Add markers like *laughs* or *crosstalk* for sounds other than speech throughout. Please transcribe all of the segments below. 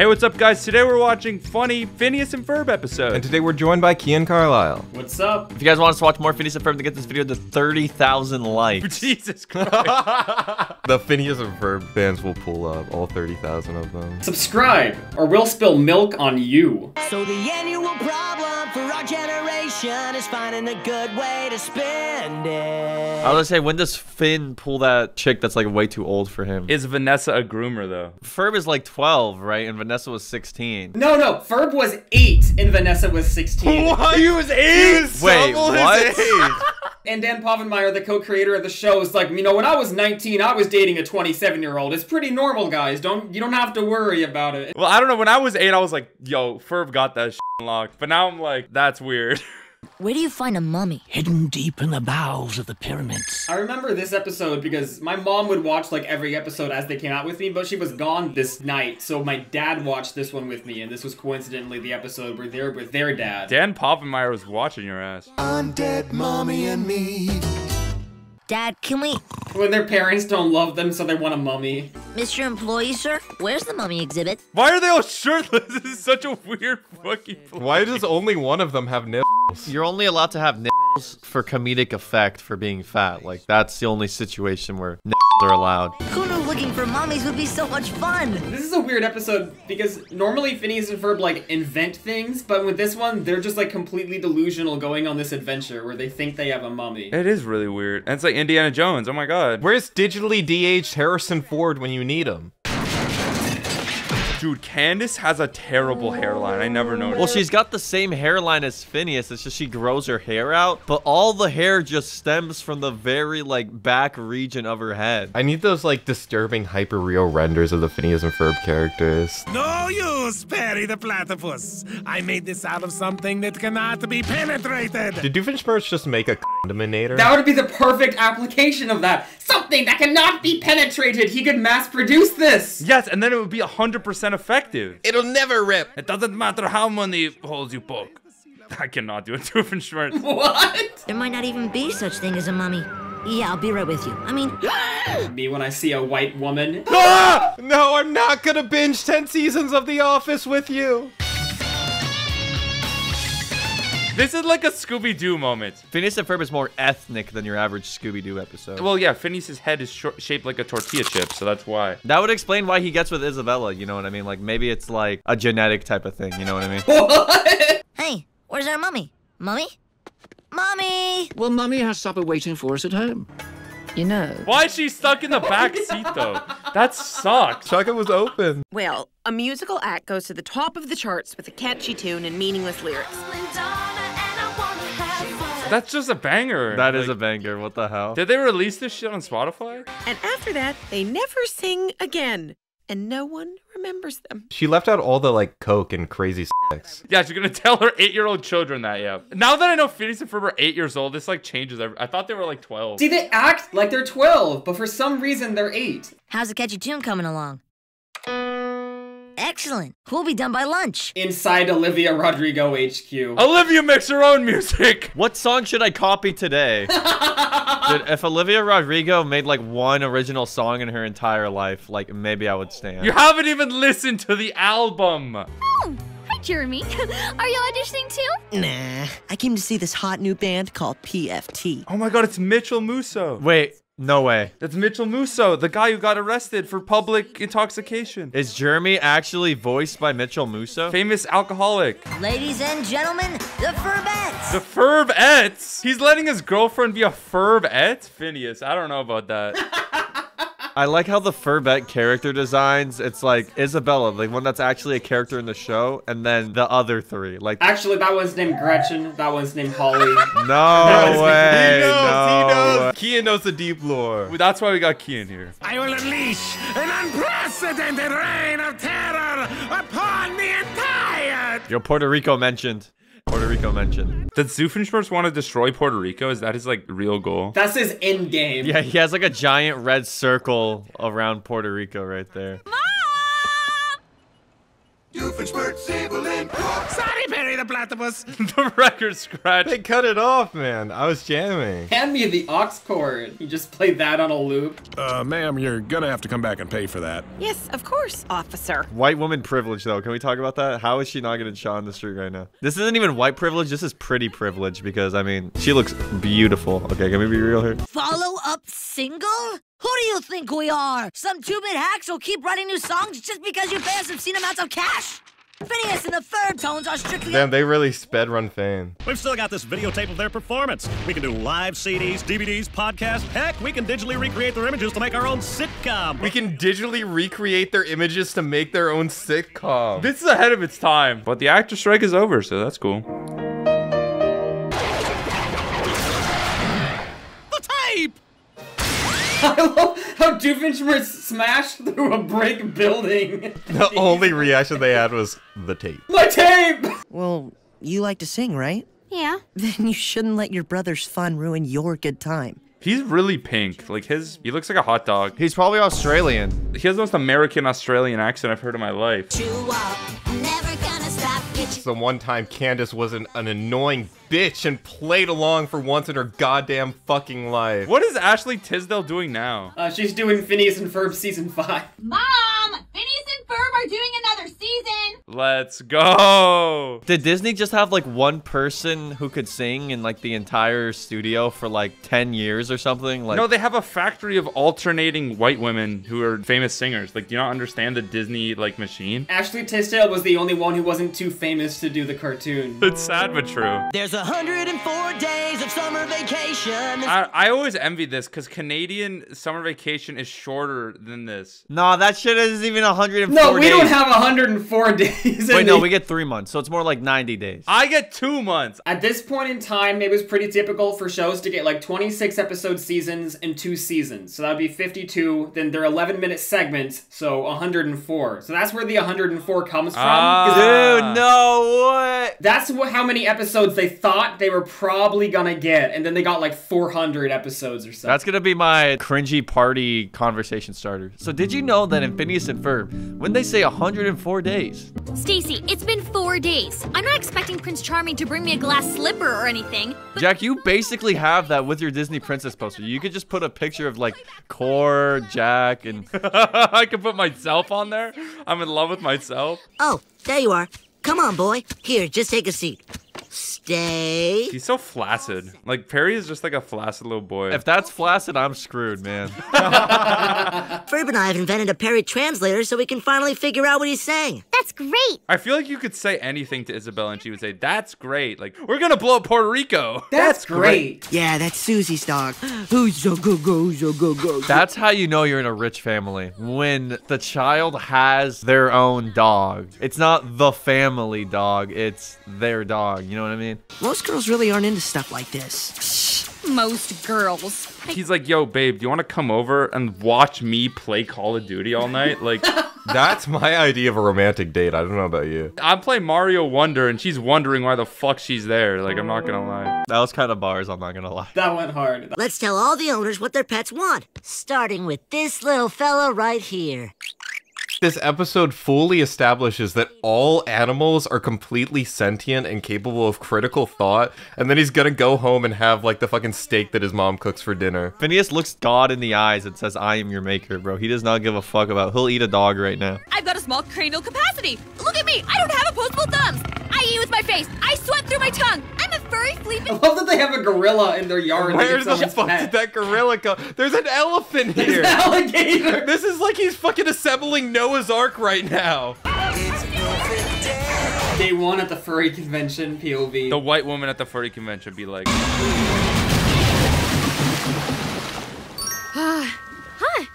Hey, what's up, guys? Today we're watching funny Phineas and Ferb episode. And today we're joined by Keyan Carlile. What's up? If you guys want us to watch more Phineas and Ferb to get this video to 30,000 likes. *laughs* Jesus *laughs* Christ. The Phineas and Ferb fans will pull up all 30,000 of them. Subscribe, or we'll spill milk on you. So the annual problem for our generation is finding a good way to spend it. I was gonna say, when does Finn pull that chick that's like way too old for him? Is Vanessa a groomer, though? Ferb is like 12, right? And Vanessa was 16. No, no, Ferb was 8 and Vanessa was 16. *laughs* He was eight! Wait, what? *laughs* And Dan Povenmire, the co-creator of the show, is like, you know, when I was 19, I was dating a 27-year-old. It's pretty normal, guys. Don't you don't have to worry about it. Well, I don't know. When I was eight, I was like, yo, Ferb got that shit locked. But now I'm like, that's weird. *laughs* Where do you find a mummy? Hidden deep in the bowels of the pyramids. I remember this episode because my mom would watch like every episode as they came out with me, but she was gone this night, so my dad watched this one with me, and this was coincidentally the episode where they're with their dad. Dan Povenmire was watching your ass. Undead mommy and me. Dad, can we... When their parents don't love them, so they want a mummy. Mr. Employee, sir? Where's the mummy exhibit? Why are they all shirtless? *laughs* This is such a weird fucking. Why does only one of them have nipples? You're only allowed to have nipples for comedic effect for being fat. Like, that's the only situation where nipples are allowed. Who knew looking for mummies would be so much fun? This is a weird episode because normally Phineas and Ferb like invent things, but with this one, they're just like completely delusional going on this adventure where they think they have a mummy. It is really weird. And it's like Indiana Jones. Oh my god. Where's digitally de-aged Harrison Ford when you need him? Dude, Candace has a terrible hairline. I never noticed. Well, she's got the same hairline as Phineas. It's just she grows her hair out, but all the hair just stems from the very like back region of her head. I need those like disturbing hyper-real renders of the Phineas and Ferb characters. No use, Perry the platypus. I made this out of something that cannot be penetrated. Did Doofenshmirtz just make a condominator? That would be the perfect application of that. Something that cannot be penetrated. He could mass produce this. Yes, and then it would be 100% effective. It'll never rip. It doesn't matter how many holes you poke. I cannot do a *laughs* tooth Doofenshmirtz. What? There might not even be such thing as a mummy. Yeah, I'll be right with you. I mean, *gasps* Me when I see a white woman. Ah! *laughs* No, I'm not gonna binge 10 seasons of The Office with you. This is like a Scooby-Doo moment. Phineas and Ferb is more ethnic than your average Scooby-Doo episode. Well, yeah, Phineas's head is short, shaped like a tortilla chip, so that's why. that would explain why he gets with Isabella, you know what I mean? Like maybe it's like a genetic type of thing, you know what I mean? *laughs* What? hey, where's our mummy? Mummy? Mummy! Well, Mummy has supper waiting for us at home. You know. Why is she stuck in the back *laughs* seat, though? That sucks. Chaka was open. Well, a musical act goes to the top of the charts with a catchy tune and meaningless lyrics. That's just a banger. That is Like, a banger. What the hell? Did they release this shit on Spotify? And after that, they never sing again. And no one remembers them. She left out all the like coke and crazy sex. Yeah, she's gonna tell her eight-year-old children that. Yeah. Now that I know Phineas and Ferb are eight years old, this like changes. every- I thought they were like twelve. See, they act like they're 12, but for some reason they're 8. How's the catchy tune coming along? Excellent. We'll be done by lunch. Inside Olivia Rodrigo HQ. Olivia makes her own music. *laughs* What song should I copy today? *laughs* Dude, if Olivia Rodrigo made like one original song in her entire life, like maybe I would stand. You haven't even listened to the album. Oh, hi, Jeremy. *laughs* Are you auditioning too? Nah, I came to see this hot new band called PFT. Oh my god, it's Mitchell Musso. Wait, no way. That's Mitchell Musso, the guy who got arrested for public intoxication. Is Jeremy actually voiced by Mitchell Musso? Famous alcoholic. Ladies and gentlemen, the Ferbettes! The Ferbettes. He's letting his girlfriend be a Ferbette? Phineas, I don't know about that. *laughs* I like how the Ferbette character designs, it's like Isabella, the one that's actually a character in the show, and then the other three. Like, Actually, that one's named Gretchen. That one's named Holly. *laughs* no *laughs* way. he knows, no he knows. way. Keyan knows the deep lore. That's why we got Keyan here. I will unleash an unprecedented reign of terror upon the entire. Yo, Puerto Rico mentioned. Puerto Rico mentioned. Does Doofenshmirtz want to destroy Puerto Rico? Is that his like real goal? That's his end game. Yeah, he has like a giant red circle around Puerto Rico right there. Mom! Doofenshmirtz, Evil and Crook. Sorry, Perry the a platypus. *laughs* *laughs* the record scratch. They cut it off, man. I was jamming. Hand me the aux cord. You just play that on a loop. Uh, ma'am, you're gonna have to come back and pay for that. Yes, of course, officer. White woman privilege, though. Can we talk about that? How is she not getting shot in the street right now? This isn't even white privilege. This is pretty privilege because, I mean, she looks beautiful. Okay, can we be real here? Follow up single? Who do you think we are? Some two-bit hacks who'll keep writing new songs just because you pay us obscene amounts of cash? Phineas and the third tones are strictly Damn, they really sped run Fane. We've still got this videotape of their performance. We can do live CDs, DVDs, podcasts. Heck, we can digitally recreate their images to make our own sitcom. We can digitally recreate their images to make their own sitcom. This is ahead of its time. But the actor strike is over, so that's cool. The tape! *laughs* I love how Doofenshmirtz smashed through a brick building. *laughs* The only reaction they had was the tape. My tape! Well, you like to sing, right? Yeah. *laughs* Then you shouldn't let your brother's fun ruin your good time. He's really pink. Like his, he looks like a hot dog. He's probably Australian. He has the most American Australian accent I've heard in my life. It's the one time Candace wasn't an annoying bitch and played along for once in her goddamn fucking life. What is Ashley Tisdale doing now? Uh, she's doing Phineas and Ferb season 5. Mom! Phineas and Ferb are doing another season! Let's go. Did Disney just have like one person who could sing in like the entire studio for like 10 years or something? Like no, they have a factory of alternating white women who are famous singers. Like, do you not understand the Disney like machine? Ashley Tisdale was the only one who wasn't too famous to do the cartoon. It's sad but true. There's 104 days of summer vacation. I, I always envy this because Canadian summer vacation is shorter than this. Nah, that shit isn't even 104 No, we days. don't have 104 *laughs* days. Wait, in no, the- we get three months, so it's more like 90 days. I get two months. At this point in time, it was pretty typical for shows to get like 26 episode seasons and two seasons. So that would be 52. Then they're 11 minute segments, so 104. So that's where the 104 comes from. 'cause ah. Dude, no way. That's wh- how many episodes they thought they were probably gonna get, and then they got like 400 episodes or something. That's gonna be my cringy party conversation starter. So did you know that in Phineas and Ferb, when they say 104 days, Stacy, it's been four days. I'm not expecting Prince Charming to bring me a glass slipper or anything. Jack, you basically have that with your Disney princess poster. You could just put a picture of like Core, Jack, and *laughs* I could put myself on there. I'm in love with myself. Oh, there you are. Come on, boy. Here, just take a seat. Stay. He's so flaccid. Like Perry is just like a flaccid little boy. if that's flaccid, I'm screwed, man. *laughs* Ferb and I have invented a Perry translator so we can finally figure out what he's saying. That's great. I feel like you could say anything to Isabel and she would say, "That's great." Like we're gonna blow up Puerto Rico. That's great. Yeah, that's Susie's dog. *gasps* Who's so go go so go go? That's how you know you're in a rich family. When the child has their own dog. It's not the family dog, it's their dog. You know what I mean? Most girls really aren't into stuff like this. Most girls. He's like, "Yo, babe, do you want to come over and watch me play Call of Duty all night?" Like, *laughs* That's my idea of a romantic date. I don't know about you. I'm playing Mario Wonder and she's wondering why the fuck she's there. Like, I'm not gonna lie. That was kind of bars, I'm not gonna lie. That went hard. Let's tell all the owners what their pets want, starting with this little fella right here. This episode fully establishes that all animals are completely sentient and capable of critical thought, and then he's gonna go home and have like the fucking steak that his mom cooks for dinner. Phineas looks God in the eyes and says, I am your maker, bro. He does not give a fuck about he'll eat a dog right now. I've got a small cranial capacity. Look at me. I don't have opposable thumbs. I eat with my face. I sweat through my tongue. I'm a furry flea. I love that they have a gorilla in their yard. like Where the someone's fuck pet. did that gorilla go? There's an elephant There's here. an alligator. *laughs* This is like he's fucking assembling Noah's Ark right now. Day one at the furry convention, POV. The white woman at the furry convention be like, ah,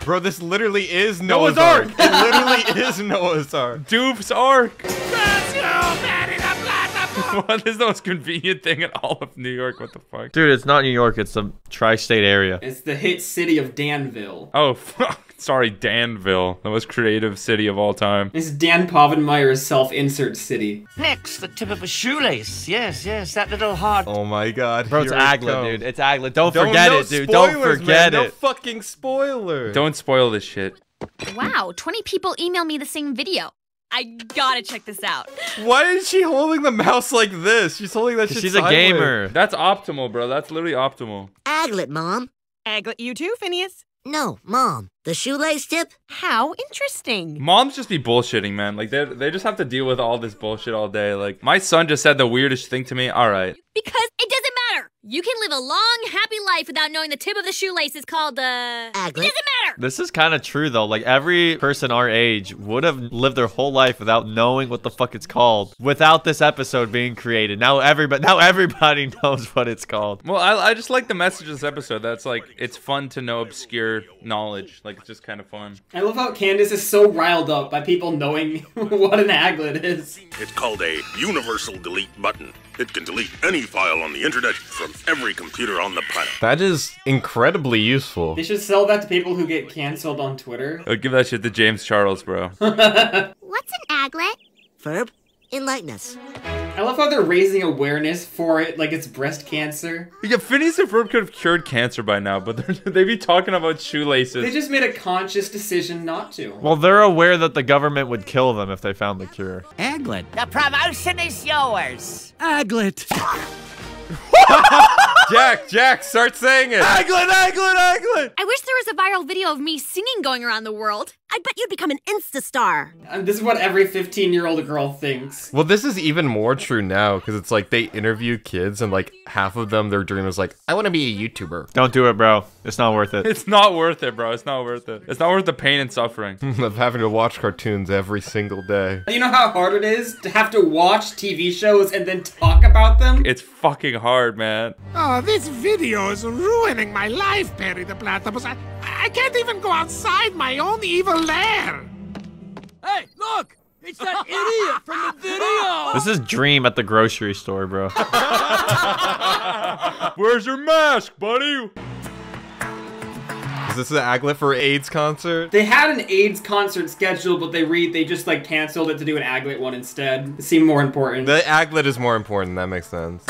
Bro, this literally is Noah's, Noah's Ark. *laughs* It literally is Noah's Ark. "Doof's Ark." *laughs* what is the most convenient thing in all of New York? What the fuck? Dude, it's not New York, it's the tri state area. It's the hit city of Danville. Oh, fuck. *laughs* Sorry, Danville, the most creative city of all time. It's Dan Povenmire's self-insert city. Next, the tip of a shoelace. Yes, yes, that little hard. Oh my god. Bro, it's here it Aglet, dude. It's Aglet. Don't, Don't- forget no it, dude. Don't spoilers, forget man. it. No fucking spoiler. Don't spoil this shit. Wow, 20 people email me the same video. I gotta check this out. Why is she holding the mouse like this? She's holding that shit She's a gamer. That's optimal, bro. That's literally optimal. Aglet, Mom. Aglet, you too, Phineas? No, Mom. The shoelace tip? How interesting. Moms just be bullshitting, man. Like they they just have to deal with all this bullshit all day. Like my son just said the weirdest thing to me. All right. Because it doesn't matter. You can live a long, happy life without knowing the tip of the shoelace is called, uh. It doesn't matter! This is kind of true though. Like every person our age would have lived their whole life without knowing what the fuck it's called. Without this episode being created. Now everybody now everybody *laughs* knows what it's called. Well, I, I just like the message of this episode. That's like it's fun to know obscure knowledge. Like it's just kind of fun. I love how Candace is so riled up by people knowing *laughs* what an aglet is. It's called a universal delete button. It can delete any file on the internet from every computer on the planet. That is incredibly useful. They should sell that to people who get canceled on Twitter. I'll give that shit to James Charles, bro. *laughs* What's an aglet? Verb. Enlighten us. I love how they're raising awareness for it like it's breast cancer. Yeah, Phineas and Ferb could have cured cancer by now, but they're- *laughs* they be talking about shoelaces. They just made a conscious decision not to. Well, they're aware that the government would kill them if they found the cure. Aglet. The promotion is yours. Aglet. *laughs* Jack, Jack, start saying it. Aglet, Aglet, Aglet. I wish there was a viral video of me singing going around the world. I bet you'd become an Insta star. And uh, this is what every 15 year old girl thinks. Well, this is even more true now because it's like they interview kids and like half of them, their dream is like, I want to be a YouTuber. Don't do it, bro. It's not worth it. *laughs* It's not worth it, bro. It's not worth it. It's not worth the pain and suffering. *laughs* of having to watch cartoons every single day. You know how hard it is to have to watch TV shows and then talk about them? It's fucking hard, man. Oh, this video is ruining my life, Perry the Platypus. I, I can't even go outside my own evil lair. Hey, look! It's that *laughs* idiot from the video! This is Dream at the grocery store, bro. *laughs* Where's your mask, buddy? Is this an Aglet for AIDS concert? They had an AIDS concert scheduled, but they re they just like canceled it to do an Aglet one instead. It seemed more important. The Aglet is more important. That makes sense.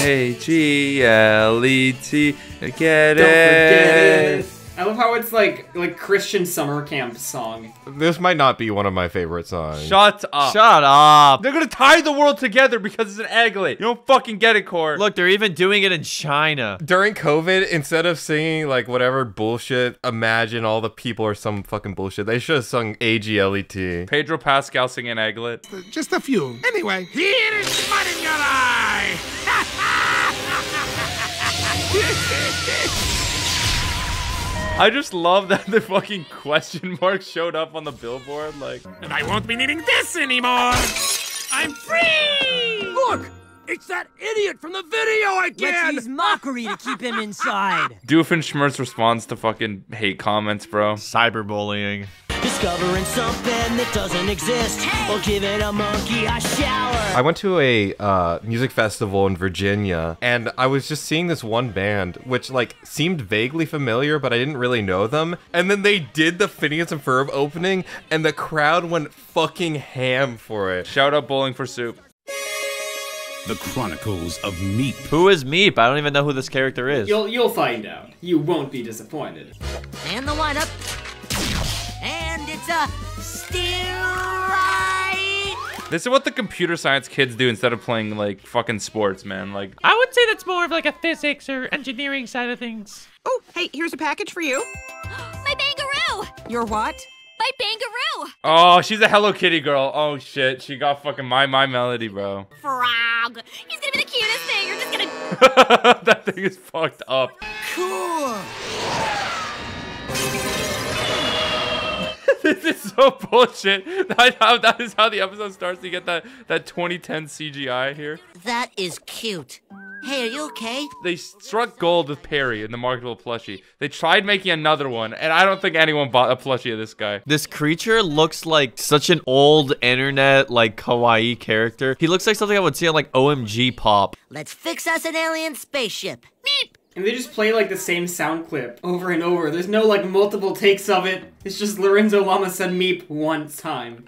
A G L E T. Get Don't it. forget it. I love how it's like like Christian summer camp song. This might not be one of my favorite songs. Shut up. Shut up. They're gonna tie the world together because it's an aglet. You don't fucking get it, Core. Look, they're even doing it in China. During COVID, instead of singing like whatever bullshit, imagine all the people or some fucking bullshit, they should have sung A G L E T. Pedro Pascal singing aglet. Just a few. Anyway, here is mud in your eye. *laughs* I just love that the fucking question mark showed up on the billboard. Like, and I won't be needing this anymore. I'm free. Look! It's that idiot from the video again! Let's use mockery to keep him inside. *laughs* Doofenshmirtz responds to fucking hate comments, bro. Cyberbullying. Discovering something that doesn't exist, or giving a monkey a shower. I went to a uh, music festival in Virginia, and I was just seeing this one band, which like seemed vaguely familiar, but I didn't really know them. And then they did the Phineas and Ferb opening, and the crowd went fucking ham for it. Shout out Bowling for Soup. The Chronicles of Meep. Who is Meep? I don't even know who this character is. You'll you'll find out. You won't be disappointed. And the lineup. And it's still right. This is what the computer science kids do instead of playing like fucking sports, man. Like, I would say that's more of like a physics or engineering side of things. Oh, hey, here's a package for you. *gasps* My bangaroo! Your what? My bangaroo! oh, she's a Hello Kitty girl. Oh shit, she got fucking my my melody, bro. Frog! He's gonna be the cutest thing. You're just gonna. *laughs* that thing is fucked up. Cool. This is so bullshit. *laughs* That, how, that is how the episode starts. You get that that 2010 CGI here. That is cute. Hey, are you okay? They struck gold with Perry in the marketable plushie. They tried making another one, and I don't think anyone bought a plushie of this guy. This creature looks like such an old internet like kawaii character. He looks like something I would see on like OMG Pop. Let's fix us an alien spaceship. And they just play like the same sound clip over and over. There's no like multiple takes of it. It's just Lorenzo Lamas said meep one time.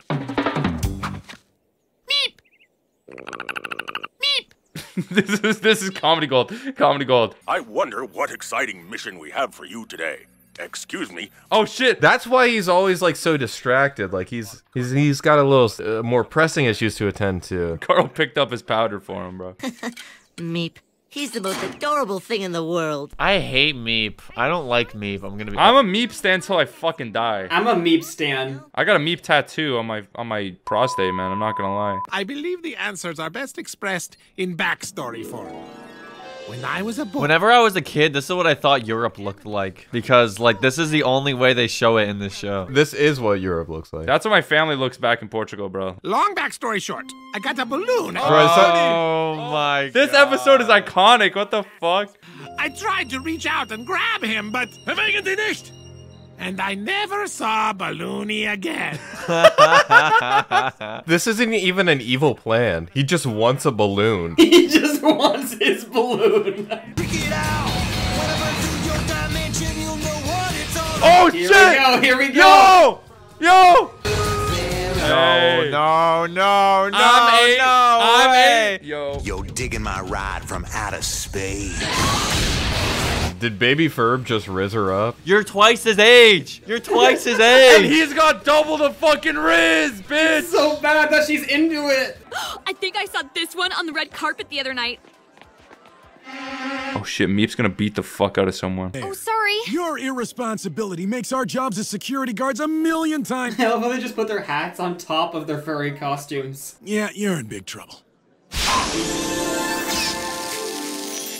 Meep. Meep. *laughs* This is this is comedy gold. Comedy gold. I wonder what exciting mission we have for you today. excuse me. Oh shit! That's why he's always like so distracted. Like he's he's he's got a little uh, more pressing issues to attend to. Carl picked up his powder for him, bro. *laughs* Meep. He's the most adorable thing in the world. I hate Meep. I don't like Meep. I'm gonna be. I'm a Meep stan till I fucking die. I'm a Meep stan. I got a Meep tattoo on my on my prostate, man. I'm not gonna lie. I believe the answers are best expressed in backstory form. When I was a boy. Whenever I was a kid, this is what I thought Europe looked like because like this is the only way they show it in this show. This is what Europe looks like. That's what my family looks back in Portugal, bro. Long backstory short, I got a balloon. Oh my! This episode is iconic. What the fuck? I tried to reach out and grab him, but Verwegen nicht! And I never saw Balloony again. *laughs* *laughs* This isn't even an evil plan. He just wants a balloon. *laughs* He just wants his balloon. Oh Here shit! we go, here we go. Yo! Yo! No, no, no, no, I'm eight. no I'm way. eight. Yo. Yo, digging my ride from outer space. Did Baby Ferb just riz her up? You're twice his age. You're twice his *laughs* age. And age. he's got double the fucking Riz, bitch! It's so bad that she's into it. *gasps* I think I saw this one on the red carpet the other night. Oh shit, Meep's gonna beat the fuck out of someone. Oh, sorry. Your irresponsibility makes our jobs as security guards a million times. I *laughs* love how they just put their hats on top of their furry costumes. Yeah, you're in big trouble. *laughs*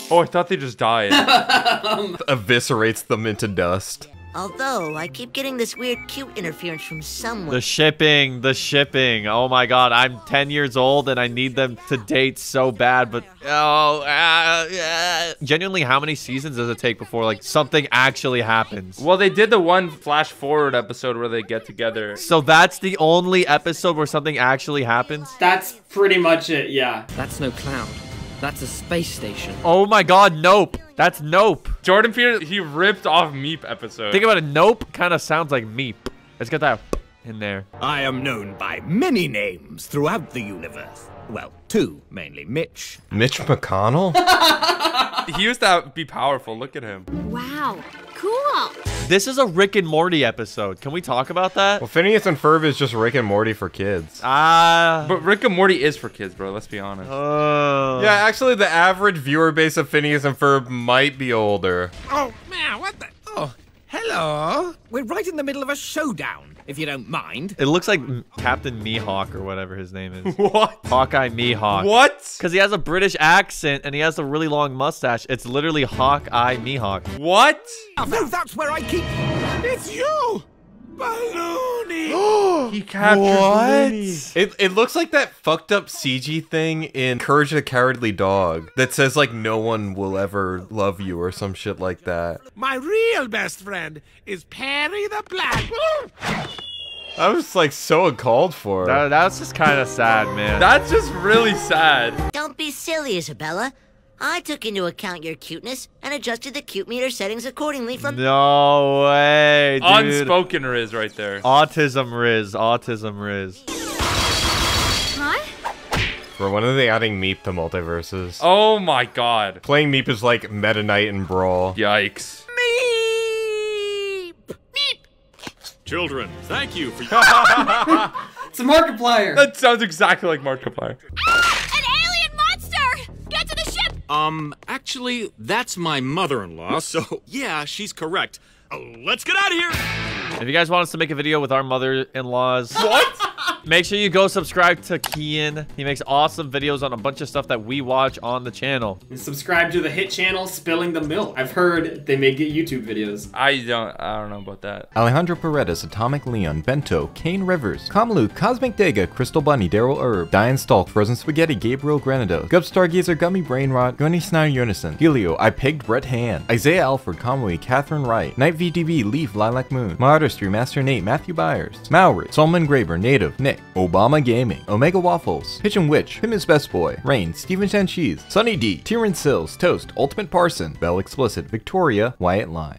Oh, I thought they just died. *laughs* Eviscerates them into dust. Although, I keep getting this weird cute interference from someone. The shipping, the shipping. Oh my god, I'm 10 years old and I need them to date so bad, but oh, uh, uh. genuinely, how many seasons does it take before like something actually happens? well, they did the one flash forward episode where they get together. So that's the only episode where something actually happens? That's pretty much it, yeah. That's no cloud. That's a space station. Oh my god, nope. That's nope. Jordan Peele, he ripped off Meep episode. Think about it, nope kind of sounds like meep. Let's get that in there. I am known by many names throughout the universe. Well, two mainly Mitch. Mitch McConnell? *laughs* he used to be powerful. Look at him. Wow. Cool. This is a Rick and Morty episode. Can we talk about that? Well, Phineas and Ferb is just Rick and Morty for kids. Ah. But Rick and Morty is for kids, bro. Let's be honest. Uh, Yeah, actually, the average viewer base of Phineas and Ferb might be older. Oh, man, what the? Oh, hello. We're right in the middle of a showdown, if you don't mind. It looks like Captain Mihawk or whatever his name is. *laughs* what? Hawkeye Mihawk. What? Because he has a British accent and he has a really long mustache. It's literally Hawkeye Mihawk. What? No, that's where I keep. It's you! Balloony! *gasps* he captured Balloony. It, it looks like that fucked up CG thing in Courage the Cowardly Dog that says, like, no one will ever love you or some shit like that. My real best friend is Perry the Black. *laughs* That was, like, so uncalled for. That, that's just kind of sad, man. That's just really sad. Don't be silly, Isabella. I took into account your cuteness and adjusted the cute meter settings accordingly from. no way, dude. Unspoken Riz right there. Autism Riz. Autism Riz. Huh? For when are they adding Meep to MultiVersus? Oh my god. Playing Meep is like Meta Knight and Brawl. Yikes. Meep! Meep! Children, thank you for *laughs* your It's a Markiplier. That sounds exactly like Markiplier. Ah! Um, actually, that's my mother-in-law, so *laughs* yeah, she's correct. Uh, let's get out of here! If you guys want us to make a video with our mother-in-laws, What? Make sure you go subscribe to Keyan. He makes awesome videos on a bunch of stuff that we watch on the channel. And subscribe to the hit channel Spilling the Milk. I've heard they make YouTube videos. I don't I don't know about that. Alejandro Paredes, Atomic Leon, Bento, Kane Rivers, Kamlu, Cosmic Dega, Crystal Bunny, Daryl Herb, Diane Stalk, Frozen Spaghetti, Gabriel Granado, Gub Stargazer, Gummy Brain Brainrot, Gunny Snyder Unison, Helio, I Pegged Brett Hand, Isaiah Alford, Conway, Catherine Wright, Night VDB, Leaf, Lilac Moon, Modestry, Master Nate, Matthew Byers, Maury, Solomon Graber, Native, Nick, Obama Gaming, Omega Waffles, Pigeon Witch, Him is Best Boy, Rain, Steven Sancheese, Sunny D, Tyrion Sills, Toast, Ultimate Parson, Bell Explicit, Victoria, Wyatt Live.